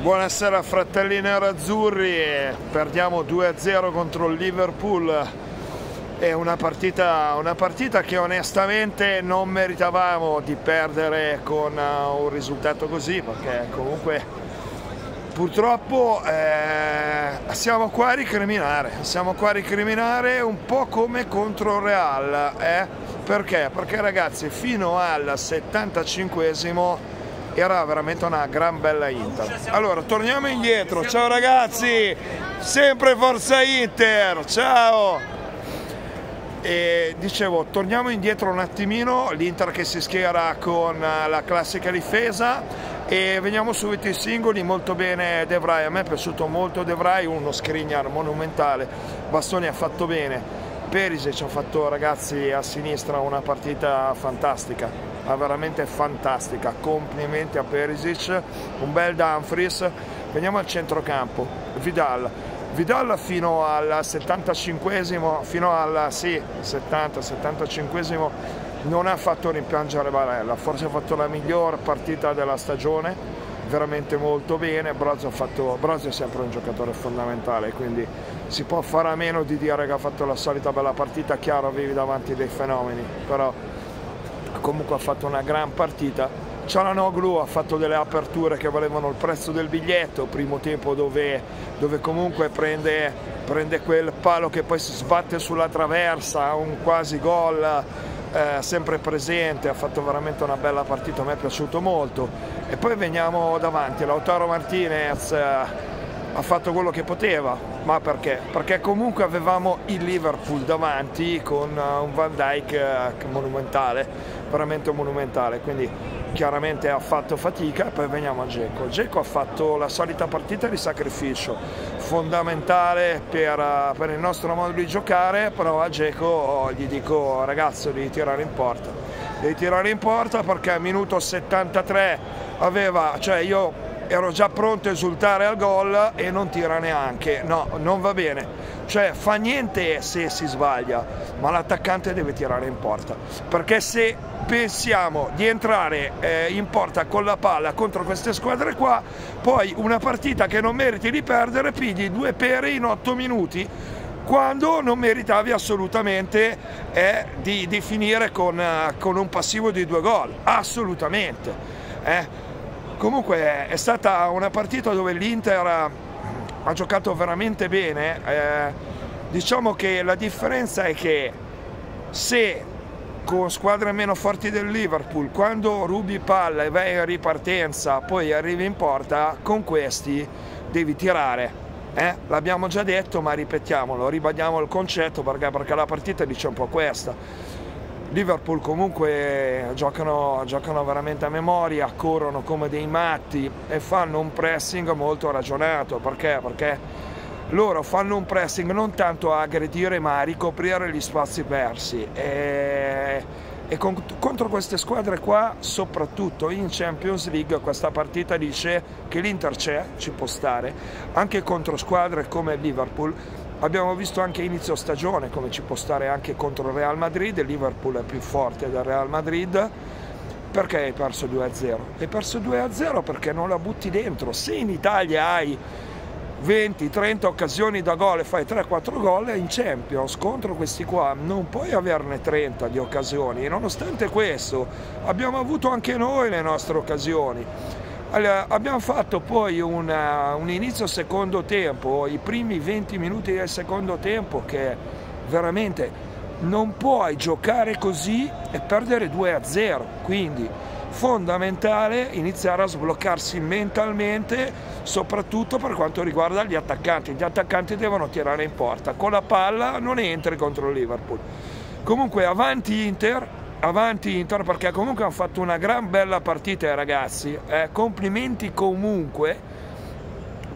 Buonasera fratelli nerazzurri, perdiamo 2-0 contro il Liverpool, è una partita, una partita, che onestamente non meritavamo di perdere con uh, un risultato così perché comunque purtroppo eh, siamo qua a ricriminare, siamo qua a ricriminare un po' come contro il Real, eh? perché? Perché ragazzi fino al 75esimo era veramente una gran bella Inter. Allora, torniamo indietro, ciao ragazzi, sempre Forza Inter, ciao! E dicevo, torniamo indietro un attimino, l'Inter che si schiera con la classica difesa. E veniamo subito ai singoli, molto bene De Vrij, a me è piaciuto molto De Vrij, uno Skriniar monumentale, Bastoni ha fatto bene, Perisic ha fatto ragazzi a sinistra una partita fantastica, ma veramente fantastica, complimenti a Perisic, un bel Dumfries, veniamo al centrocampo, Vidal, Vidal fino al 75esimo, fino al sì, 70-75esimo non ha fatto rimpiangere Barella, forse ha fatto la miglior partita della stagione, veramente molto bene, Brozio, fatto, Brozio è sempre un giocatore fondamentale, quindi si può fare a meno di dire che ha fatto la solita bella partita, chiaro avevi davanti dei fenomeni, però comunque ha fatto una gran partita. Cialanoglu ha fatto delle aperture che valevano il prezzo del biglietto, primo tempo dove, dove comunque prende, prende, quel palo che poi si sbatte sulla traversa, un quasi gol eh, sempre presente, ha fatto veramente una bella partita, mi è piaciuto molto. E poi veniamo davanti, Lautaro Martinez eh, ha fatto quello che poteva, ma perché? Perché comunque avevamo il Liverpool davanti con uh, un Van Dyke uh, monumentale, veramente monumentale, quindi chiaramente ha fatto fatica e poi veniamo a Geco. Geco ha fatto la solita partita di sacrificio, fondamentale per, uh, per il nostro modo di giocare, però a Geco oh, gli dico ragazzo devi tirare in porta, devi tirare in porta perché a minuto 73 aveva, cioè io ero già pronto a esultare al gol e non tira neanche, no, non va bene, cioè fa niente se si sbaglia, ma l'attaccante deve tirare in porta, perché se pensiamo di entrare eh, in porta con la palla contro queste squadre qua, poi una partita che non meriti di perdere, pigli due pere in otto minuti, quando non meritavi assolutamente eh, di, di, finire con, uh, con, un passivo di due gol, assolutamente. Eh. Comunque è stata una partita dove l'Inter ha giocato veramente bene. Eh, diciamo che la differenza è che se con squadre meno forti del Liverpool, quando rubi palla e vai in ripartenza, poi arrivi in porta, con questi devi tirare. Eh? L'abbiamo già detto, ma ripetiamolo, ribadiamo il concetto perché, perché la partita dice un po' questa Liverpool comunque giocano, giocano, veramente a memoria, corrono come dei matti e fanno un pressing molto ragionato. Perché? Perché loro fanno un pressing non tanto a aggredire ma a ricoprire gli spazi persi. E, e con, contro queste squadre qua, soprattutto in Champions League, questa partita dice che l'Inter c'è, ci può stare, anche contro squadre come Liverpool Abbiamo visto anche inizio stagione come ci può stare anche contro il Real Madrid, il Liverpool è più forte del Real Madrid. Perché hai perso 2-0? Hai perso 2-0 perché non la butti dentro. Se in Italia hai 20-30 occasioni da gol e fai 3-4 gol in Champions. Contro questi qua non puoi averne 30 di occasioni. E nonostante questo abbiamo avuto anche noi le nostre occasioni. Allora, abbiamo fatto poi una, un inizio secondo tempo, i primi 20 minuti del secondo tempo che veramente non puoi giocare così e perdere 2 a 0, quindi fondamentale iniziare a sbloccarsi mentalmente, soprattutto per quanto riguarda gli attaccanti. Gli attaccanti devono tirare in porta, con la palla non entri contro il Liverpool. Comunque avanti Inter, avanti Inter perché comunque hanno fatto una gran bella partita i ragazzi, eh, complimenti comunque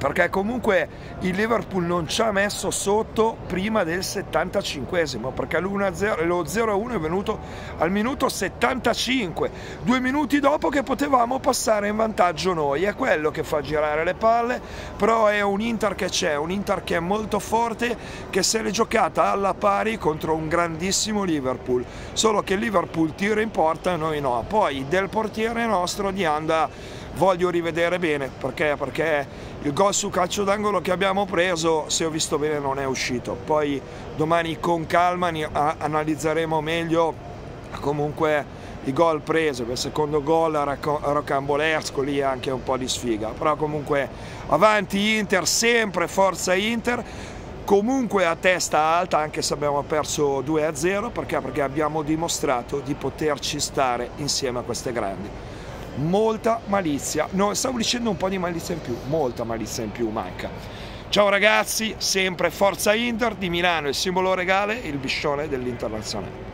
perché comunque il Liverpool non ci ha messo sotto prima del 75esimo perché lo 0-1 è venuto al minuto 75 due minuti dopo che potevamo passare in vantaggio noi. È quello che fa girare le palle però è un Inter che c'è un Inter che è molto forte che se l'è giocata alla pari contro un grandissimo Liverpool. Solo che il Liverpool tira in porta e noi no. Poi del portiere nostro di Anda voglio rivedere bene perché, perché il gol su calcio d'angolo che abbiamo preso se ho visto bene non è uscito. Poi domani con calma analizzeremo meglio comunque i gol presi, il secondo gol rocambolesco lì anche un po' di sfiga, però comunque avanti Inter, sempre forza Inter, comunque a testa alta anche se abbiamo perso 2-0 perché? perché abbiamo dimostrato di poterci stare insieme a queste grandi molta malizia. No, stavo dicendo un po' di malizia in più molta malizia in più manca. Ciao ragazzi sempre Forza Inter di Milano il simbolo regale il biscione dell'internazionale